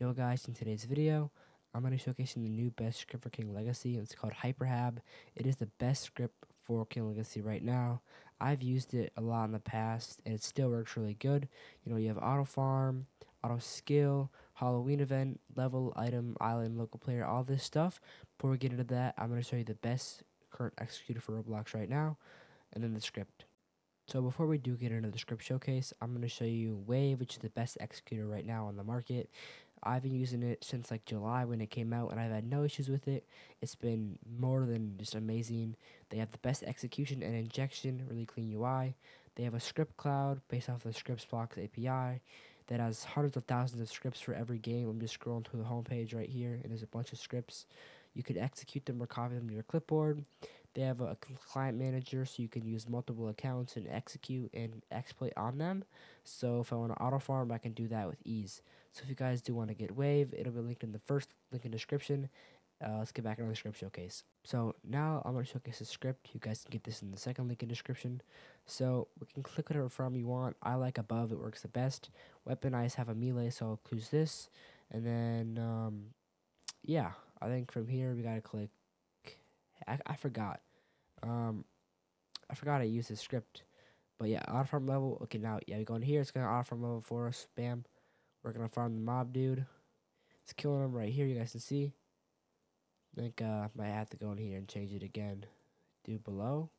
Yo guys, in today's video, I'm going to be showcasing the new best script for King Legacy. It's called HyperHab. It is the best script for King Legacy right now. I've used it a lot in the past, and it still works really good. You know, you have auto farm, auto skill, Halloween event, level, item, island, local player, all this stuff. Before we get into that, I'm going to show you the best current executor for Roblox right now, and then the script. So before we do get into the script showcase, I'm going to show you Wave, which is the best executor right now on the market. I've been using it since like July when it came out, and I've had no issues with it. It's been more than just amazing. They have the best execution and injection, really clean UI. They have a script cloud based off the ScriptBlox API that has hundreds of thousands of scripts for every game. I'm just scrolling through the homepage right here, and there's a bunch of scripts. You could execute them or copy them to your clipboard. They have a client manager, so you can use multiple accounts and execute and exploit on them. So if I want to auto farm, I can do that with ease. So if you guys do want to get Wave, it'll be linked in the first link in description. Uh, let's get back into the script showcase. So now I'm going to showcase the script. You guys can get this in the second link in description. So we can click whatever farm you want. I like above, it works the best. Weaponize have a melee, so I'll choose this. And then, um, yeah, I think from here we got to click. I, I forgot. Um, I forgot I used this script. But yeah, auto farm level. Okay, now, yeah, we go in here. It's going to auto farm level for us. Bam. We're going to farm the mob dude. It's killing him right here. You guys can see. I think uh, might have to go in here and change it again. Do below.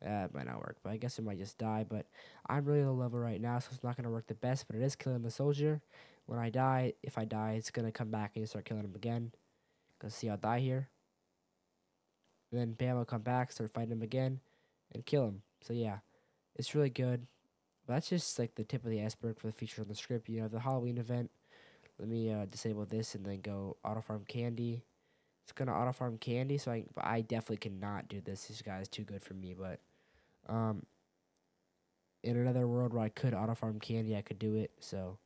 That might not work, but I guess it might just die. But I'm really low level right now, so it's not going to work the best. But it is killing the soldier. When I die, if I die, it's going to come back and start killing him again. Because see, I'll die here. And then bam, I'll come back, start fighting him again, and kill him. So yeah, it's really good. But that's just like the tip of the iceberg for the feature on the script. You know, the Halloween event. Let me uh, disable this and then go auto farm candy. It's gonna auto farm candy, so I I definitely cannot do this. This guy is too good for me. But um, in another world where I could auto farm candy, I could do it. So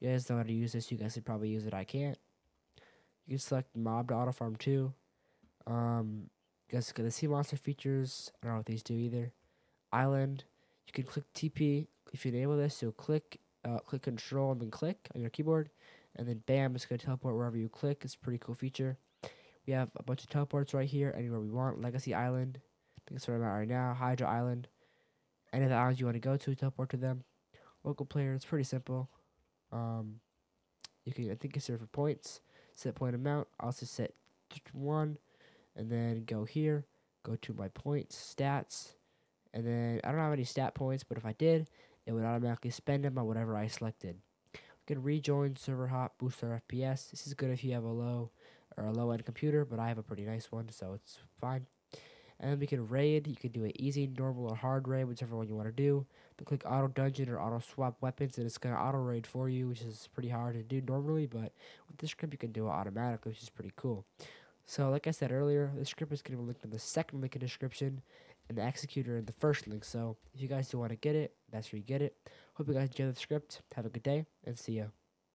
you guys know how to use this. You guys could probably use it. I can't. You can select mob to auto farm too. Um, guys, the sea monster features. I don't know what these do either. Island. You can click TP. If you enable this, you'll click, uh, click Control and then click on your keyboard, and then bam, it's gonna teleport wherever you click. It's a pretty cool feature. We have a bunch of teleports right here, anywhere we want. Legacy Island. I think that's where I'm at right now. Hydra Island. Any of the islands you want to go to, teleport to them. Local player, it's pretty simple. Um, you can I think you serve for points. Set point amount. Also set one, and then go here. Go to my points stats and then I don't have any stat points, but if I did, it would automatically spend them on whatever I selected. We can rejoin server hop, boost our FPS. This is good if you have a low or a low end computer, but I have a pretty nice one, so it's fine. And then we can raid. You can do an easy, normal, or hard raid, whichever one you want to do. Then click auto dungeon or auto swap weapons, and it's going to auto raid for you, which is pretty hard to do normally, but with this script, you can do it automatically, which is pretty cool. So, like I said earlier, the script is going to be linked in the second link in the description and the executor in the first link. So if you guys do want to get it, that's where you get it. Hope you guys enjoy the script. Have a good day and see ya.